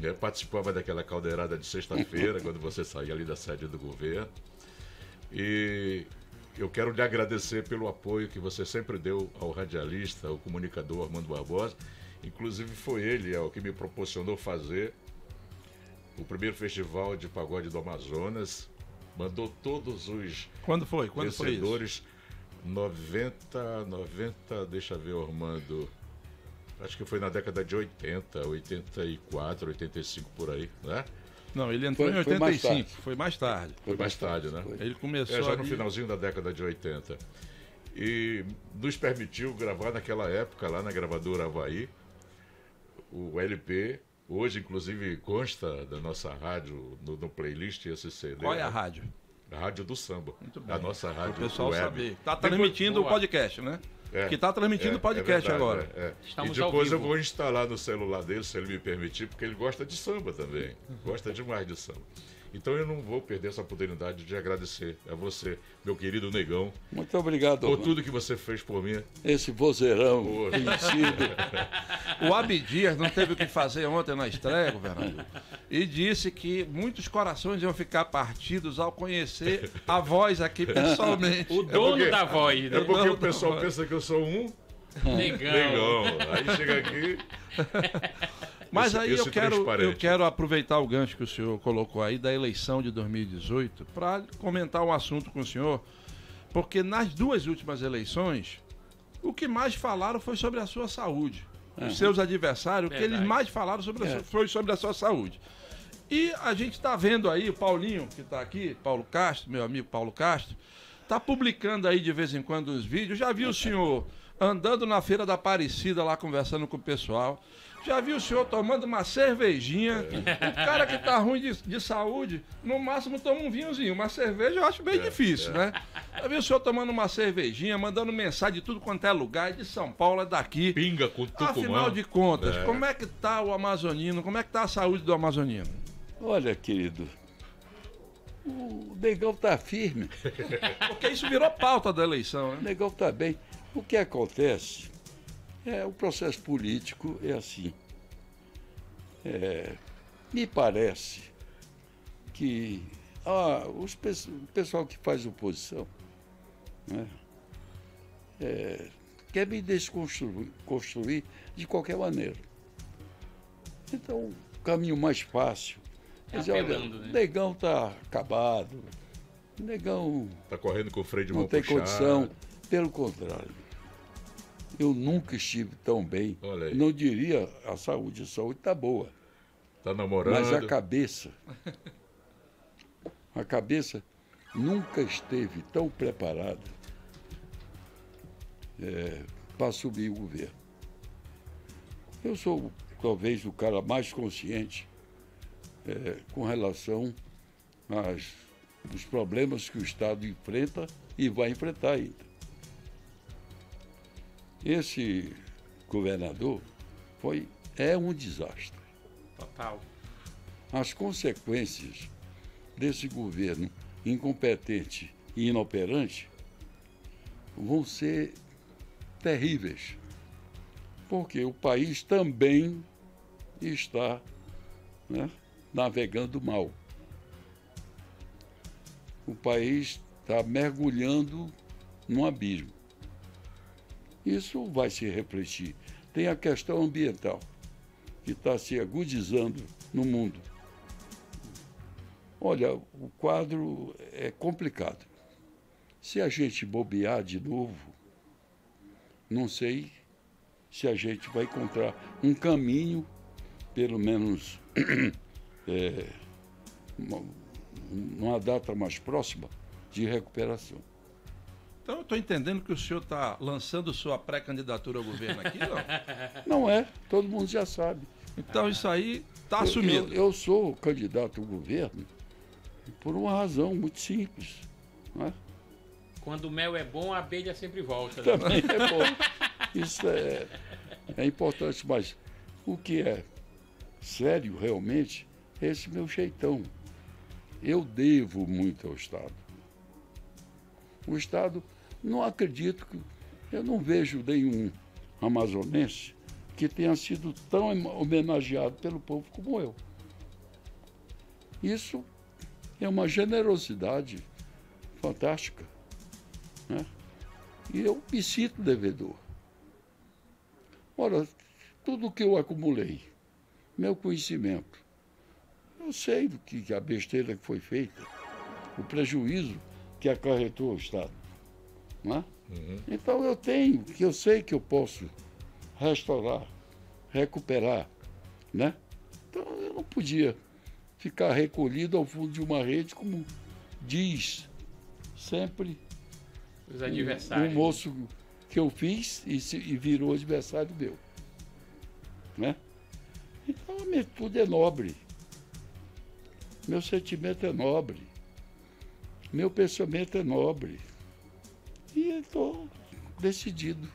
né, participava daquela caldeirada de sexta-feira, quando você saía ali da sede do governo. E eu quero lhe agradecer pelo apoio que você sempre deu ao radialista, ao comunicador Armando Barbosa. Inclusive foi ele é, o que me proporcionou fazer o primeiro festival de pagode do Amazonas. Mandou todos os Quando foi? Quando foi isso? vencedores. 90, 90, deixa ver, Armando. Acho que foi na década de 80, 84, 85 por aí, né? Não, ele entrou Foi- em foi mais 85, tarde. foi mais tarde. Foi mais tarde, né? Foi. Ele começou É, já no ali- finalzinho da década de 80. E nos permitiu gravar naquela época lá na gravadora Havaí o LP. Hoje, inclusive, consta da nossa rádio no, no playlist esse CD. Qual é a né? rádio? A Rádio do Samba. Muito A bem. nossa Para rádio o pessoal web. saber. Está Depois- transmitindo o podcast, né? É, que está transmitindo é, o podcast é verdade, agora. é, é. Estamos e ao depois eu vou instalar no celular dele, se ele me permitir, porque ele gosta de samba também. Gosta demais de samba. Então eu não vou perder essa oportunidade de agradecer a você, meu querido negão, Muito obrigado, por tudo que você fez por mim. Esse vozeirão Poxa. conhecido. O Abdias não teve o que fazer ontem na estreia, governador, e disse que muitos corações iam ficar partidos ao conhecer a voz aqui pessoalmente. O dono porque- da voz, É né? porque Não, o pessoal pensa que eu sou um Negão. negão. Aí chega aqui. Mas esse- aí esse eu quero, eu quero aproveitar o gancho que o senhor colocou aí da eleição de 2018 para comentar um assunto com o senhor, porque nas duas últimas eleições, o que mais falaram foi sobre a sua saúde. Os seus adversários, o que eles mais falaram sobre a É. sua- foi sobre a sua saúde. E a gente está vendo aí, o Paulinho, que está aqui, Paulo Castro, meu amigo Paulo Castro, está publicando aí de vez em quando os vídeos. Já viu o senhor andando na Feira da Aparecida lá conversando com o pessoal. Já viu o senhor tomando uma cervejinha. O cara que tá ruim de, de saúde, no máximo toma um vinhozinho. Uma cerveja eu acho bem difícil, né? Já viu o senhor tomando uma cervejinha, mandando mensagem de tudo quanto é lugar, de São Paulo, é daqui. Pinga com Tucumã. Afinal de contas, É. como é que tá o amazonino? Como é que tá a saúde do amazonino? Olha, querido, o negão está firme. Porque isso virou pauta da eleição, O né? negão está bem. O que acontece é o processo político é assim. É, me parece que ah, os, o pessoal que faz oposição, né, é, quer me desconstruir construir de qualquer maneira. Então, o caminho mais fácil. É dizer, olha, apelando, né? o negão tá acabado. O negão Tá correndo com o freio de não mão tem puxado. condição. Pelo contrário. Eu nunca estive tão bem. Não diria a saúde. A saúde está boa. Tá namorando. Mas a cabeça. A cabeça nunca esteve tão preparada para assumir o governo. Eu sou talvez o cara mais consciente eh, com relação aos os problemas que o Estado enfrenta e vai enfrentar ainda. Esse governador foi, é um desastre Total. as consequências desse governo incompetente e inoperante vão ser terríveis. Porque o país também está né, navegando mal. O país está mergulhando num abismo. Isso vai se refletir. Tem a questão ambiental, que está se agudizando no mundo. Olha, o quadro é complicado. Se a gente bobear de novo, não sei se a gente vai encontrar um caminho, pelo menos é, uma, numa data mais próxima, de recuperação. Então eu estou entendendo que o senhor está lançando sua pré-candidatura ao governo aqui, não? Não é, todo mundo já sabe. Então isso aí está Eu- assumido. Eu, eu sou candidato ao governo por uma razão muito simples. né? Quando o mel é bom, a abelha sempre volta. né? Também é bom. Isso é, é importante, mas o que é sério realmente é esse meu jeitão. Eu devo muito ao Estado. O Estado, não acredito que. Eu não vejo nenhum amazonense que tenha sido tão homenageado pelo povo como eu. Isso é uma generosidade fantástica. Né? E eu me sinto devedor. Ora, tudo que eu acumulei, meu conhecimento, eu sei do que a besteira que foi feita, o prejuízo que acarretou ao Estado. Não é? Então eu tenho, que eu sei que eu posso restaurar, recuperar, né? Então eu não podia ficar recolhido ao fundo de uma rede como diz sempre Os um adversários. moço que eu fiz e, se- e virou adversário meu. Né? Então a minha atitude é nobre. Meu sentimento é nobre. Meu pensamento é nobre. E eu estou decidido.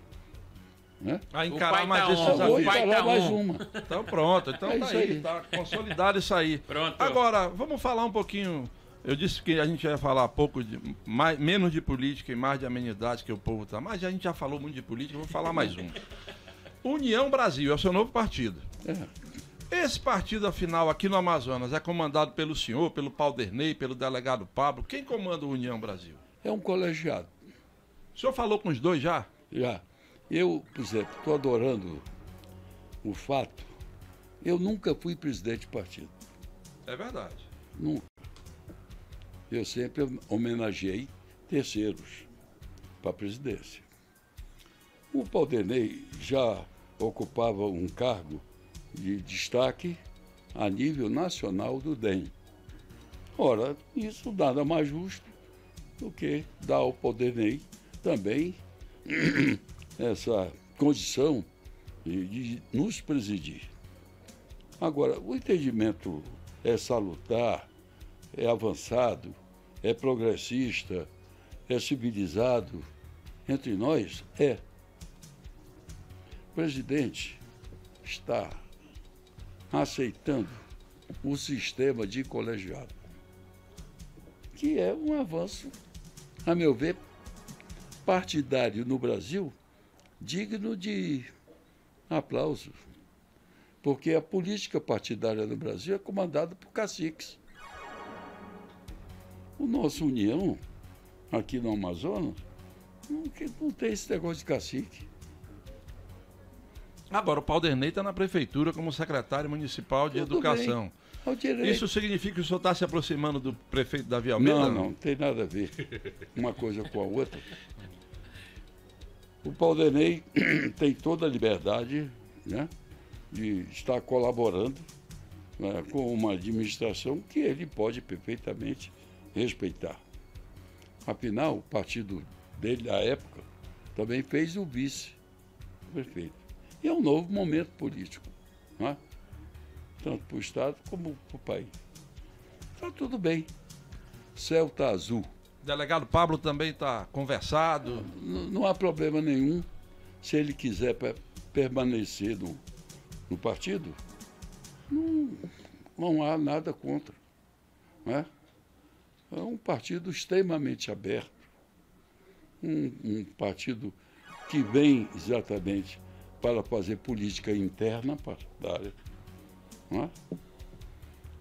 Né? A encarar mais tá vou Vai tá mais on. uma. Então pronto, então É tá isso aí, aí. tá consolidado isso aí. Pronto. Agora, vamos falar um pouquinho. Eu disse que a gente ia falar pouco de mais, menos de política e mais de amenidades que o povo tá. Mas a gente já falou muito de política, vou falar mais um. União Brasil é o seu novo partido. É. Esse partido, afinal, aqui no Amazonas, é comandado pelo senhor, pelo Palderney, pelo delegado Pablo. Quem comanda o União Brasil? É um colegiado. O senhor falou com os dois já? Já. Eu, por exemplo, estou adorando o fato. Eu nunca fui presidente de partido. É verdade. Nunca. Eu sempre homenageei terceiros para a presidência. O Paudenei já ocupava um cargo de destaque a nível nacional do DEM. Ora, isso nada mais justo do que dar ao Paudenei também essa condição de, de nos presidir. Agora, o entendimento é salutar, é avançado, é progressista, é civilizado entre nós? É. O presidente está aceitando o sistema de colegiado, que é um avanço, a meu ver, partidário no Brasil, digno de aplauso porque a política partidária no Brasil é comandada por caciques. O nosso União, aqui no Amazonas, não, não tem esse negócio de cacique. Agora, o Paulderney está na prefeitura como secretário municipal de Tudo educação. bem. Isso significa que o senhor está se aproximando do prefeito Davi Almeida? Não, não, tem nada a ver uma coisa com a outra. O Paulenei tem toda a liberdade né, de estar colaborando né, com uma administração que ele pode perfeitamente respeitar. Afinal, o partido dele, à época, também fez o vice-prefeito. E é um novo momento político, né, tanto para o Estado como para o país. Está tudo bem. Céu está azul. Delegado Pablo também está conversado. N- não há problema nenhum se ele quiser pe- permanecer no, no partido. Não, não há nada contra. né? É um partido extremamente aberto. Um, um partido que vem exatamente para fazer política interna partidária. não é?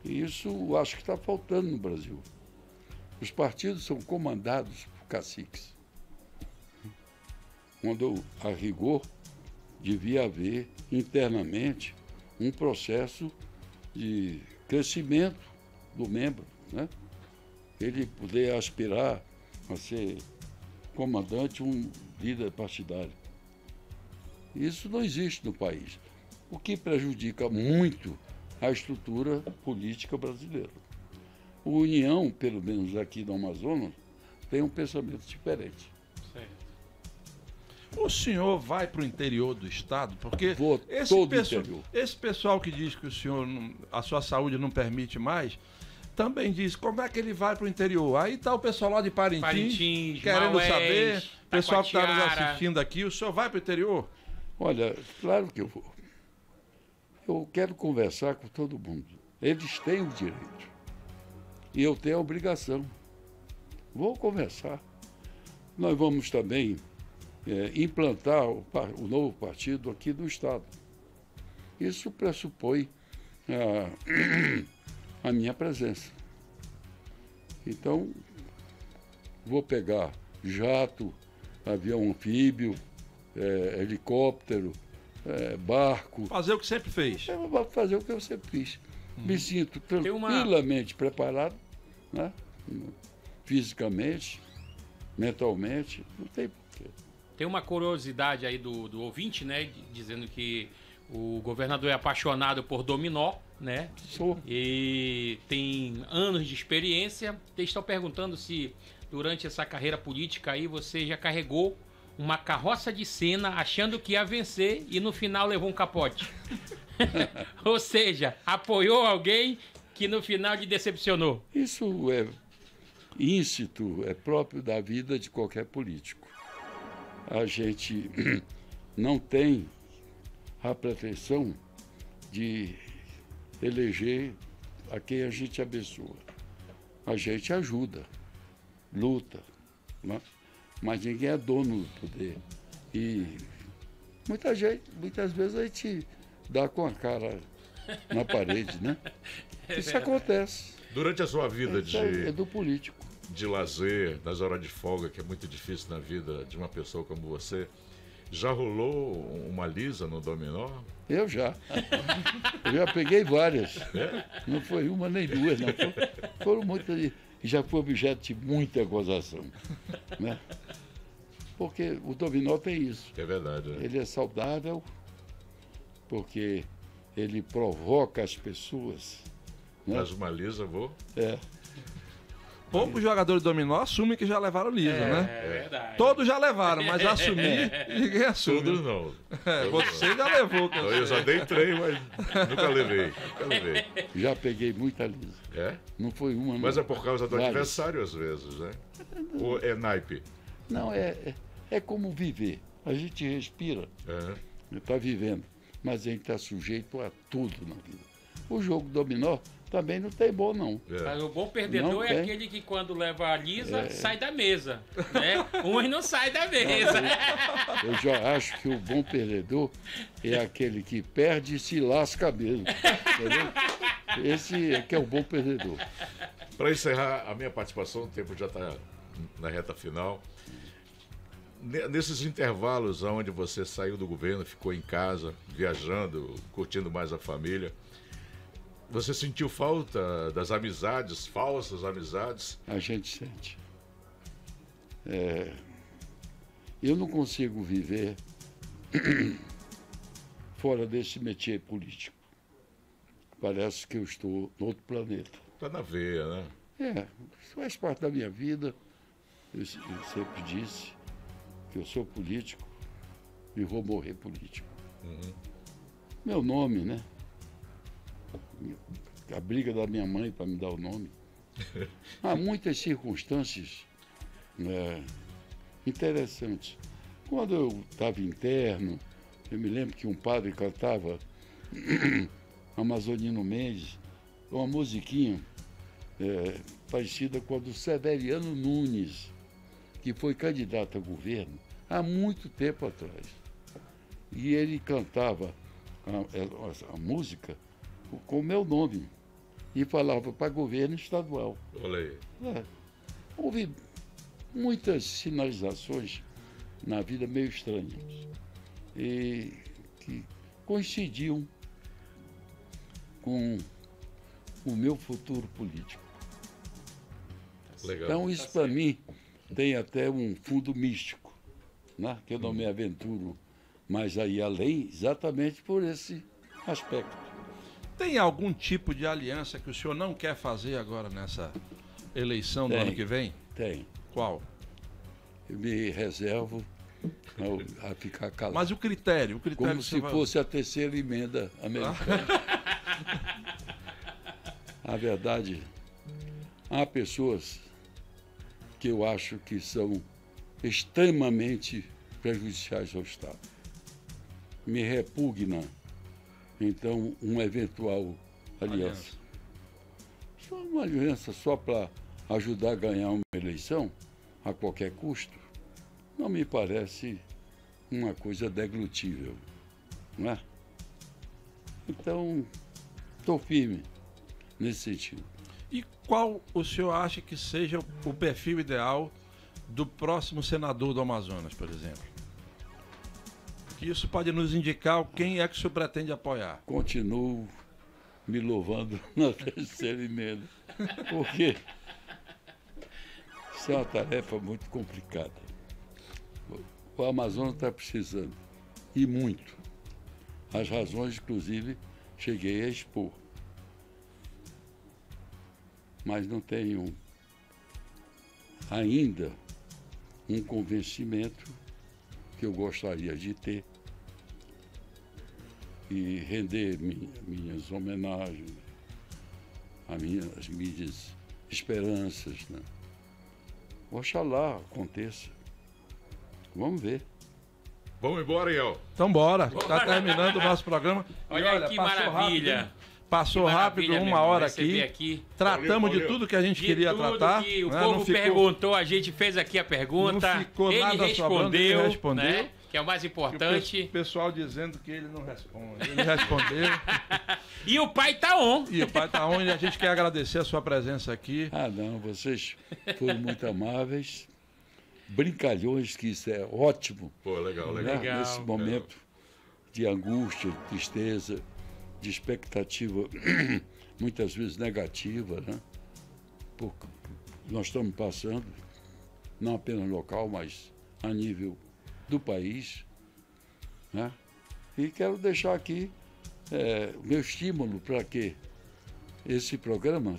E isso acho que está faltando no Brasil. Os partidos são comandados por caciques. Quando, a rigor, devia haver internamente um processo de crescimento do membro, né? Ele poder aspirar a ser comandante, um líder partidário. Isso não existe no país, o que prejudica muito a estrutura política brasileira. O União, pelo menos aqui no Amazonas, tem um pensamento diferente. O senhor vai para o interior do estado? Porque Vou esse, todo pesso- interior. esse pessoal que diz que o senhor, não- a sua saúde não permite mais, também diz como é que ele vai para o interior. Aí está o pessoal lá de Parintins, Parintins, querendo Maués, saber, o pessoal que está nos assistindo aqui, o senhor vai para o interior? Olha, claro que eu vou. Eu quero conversar com todo mundo. Eles têm o direito. E eu tenho a obrigação. Vou conversar. Nós vamos também eh, implantar o, o novo partido aqui no Estado. Isso pressupõe a, a minha presença. Então, vou pegar jato, avião anfíbio, eh, helicóptero, eh, barco. Fazer o que sempre fez. Eu vou fazer o que eu sempre fiz. Me sinto Tem uma- tranquilamente preparado, né? fisicamente, mentalmente, não tem porquê. Tem uma curiosidade aí do, do ouvinte, né? Dizendo que o governador é apaixonado por dominó, né? Sou. E tem anos de experiência. Eles estão perguntando se durante essa carreira política aí você já carregou uma carroça de cena achando que ia vencer e no final levou um capote. Ou seja, apoiou alguém que no final lhe decepcionou. Isso é íncito, é próprio da vida de qualquer político. A gente não tem a pretensão de eleger a quem a gente abençoa. A gente ajuda, luta, né? mas ninguém é dono do poder. E muita gente, muitas vezes a gente dá com a cara na parede, né? Isso acontece. Durante a sua vida é, é de, do político. de lazer, nas horas de folga, que é muito difícil na vida de uma pessoa como você, já rolou uma lisa no dominó? Eu já. Eu já peguei várias. Não foi uma nem duas, não. Foram, foram muitas. E já foi objeto de muita gozação. Né? Porque o dominó tem isso. É verdade. né? Ele é saudável porque ele provoca as pessoas. né? Mas uma lisa, vou. É, Poucos jogadores de dominó assumem que já levaram liso, né? É verdade. Todos já levaram, mas assumir, ninguém assume. Todos não. É, você já levou. eu já dei trem, mas nunca levei. Nunca levei. já peguei muita lisa. É? Não foi uma. Mas não. é por causa do Várias. adversário, às vezes, né? Ou é naipe? Não, é, é, é como viver. A gente respira. É. está vivendo, mas a gente está sujeito a tudo na vida. O jogo dominó também não tem bom, não. É. Mas o bom perdedor Não é tem. aquele que quando leva a lisa, sai da mesa. Né? Uns não sai da mesa. Eu já acho que o bom perdedor é aquele que perde e se lasca mesmo. Entendeu? Esse é que é o bom perdedor. Para encerrar a minha participação, o tempo já está na reta final. Ne- nesses intervalos onde você saiu do governo, ficou em casa, viajando, curtindo mais a família, você sentiu falta das amizades, falsas amizades? A gente sente. É, eu não consigo viver fora desse métier político. Parece que eu estou no outro planeta. Tá na veia, né? É, isso faz parte da minha vida. Eu, se- eu sempre disse eu sou político e vou morrer político. Meu nome, né? A briga da minha mãe para me dar o nome. Há muitas circunstâncias né, interessantes. Quando eu estava interno, eu me lembro que um padre cantava Amazonino Mendes, uma musiquinha é, parecida com a do Severiano Nunes, que foi candidato a governo há muito tempo atrás. E ele cantava a, a- a música com o meu nome e falava para governo estadual. Olha aí. É, houve muitas sinalizações na vida meio estranhas e que coincidiam com o meu futuro político. Legal. Então isso para mim tem até um fundo místico, né? que eu não me aventuro mais aí além exatamente por esse aspecto. Tem algum tipo de aliança que o senhor não quer fazer agora nessa eleição do Tem. ano que vem? Tem. Qual? Eu me reservo a ficar calado. Mas o critério, o critério Como se vai- fosse a terceira emenda americana. a verdade, há pessoas que eu acho que são extremamente prejudiciais ao Estado. Me repugna, então, uma eventual aliança. Só uma aliança só para ajudar a ganhar uma eleição, a qualquer custo, não me parece uma coisa deglutível, não é? Então, estou firme nesse sentido. E qual o senhor acha que seja o perfil ideal do próximo senador do Amazonas, por exemplo? Que isso pode nos indicar quem é que o senhor pretende apoiar. Continuo me louvando na terceira emenda, porque isso é uma tarefa muito complicada. O Amazonas está precisando, e muito. As razões, inclusive, cheguei a expor. Mas não tenho ainda um convencimento que eu gostaria de ter e render mi- minhas homenagens, a minha- as minhas esperanças. Né? Oxalá aconteça. Vamos ver. Vamos embora, Iel. Então bora, está terminando o nosso programa. E Olha que maravilha. rápido? Passou rápido uma hora aqui. aqui. Tratamos Valeu, de valeu. tudo que a gente De queria tudo tratar. que o né? povo Não ficou- perguntou, a gente fez aqui a pergunta. Não ficou ele nada sobrando, ele respondeu, respondeu. né? Que é o mais E o pe- importante. pessoal dizendo que ele não responde. Ele respondeu. E o pai tá on. e o pai tá onde a gente quer agradecer a sua presença aqui. Ah, não, vocês foram muito amáveis, brincalhões, que isso é ótimo. Pô, legal, né? legal. Legal, Nesse momento de angústia, tristeza, de expectativa, muitas vezes negativa, né? Porque nós estamos passando, não apenas local, mas a nível do país. Né? E quero deixar aqui o meu estímulo para que esse programa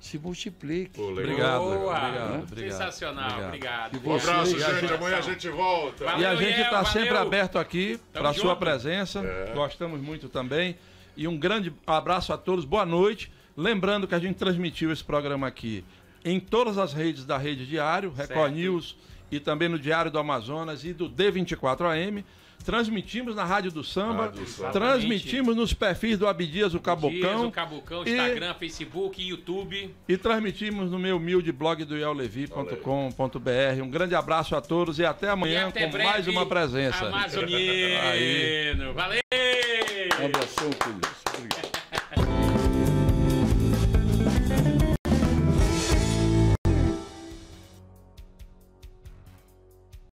se, multiplique. Pô, legal. Obrigado, Boa. obrigado, obrigado. Sensacional, obrigado. E Um abraço, gente. Amanhã a gente volta. E a Valeu, gente está sempre valeu. aberto aqui para a sua presença. É. Gostamos muito também. E um grande abraço a todos. Boa noite. Lembrando que a gente transmitiu esse programa aqui em todas as redes da Rede Diário, Record Certo. News e também no Diário do Amazonas e do D24AM. Transmitimos na Rádio do Samba, Rádio do Samba. transmitimos nos perfis do Abdias o Cabocão o Cabocão, E- Instagram, Facebook, YouTube. e transmitimos no meu humilde blog do iellevi.com.br. Um grande abraço a todos e até E amanhã até com breve, mais uma presença. Amazoniano. Valeu! Um abração, Feliz.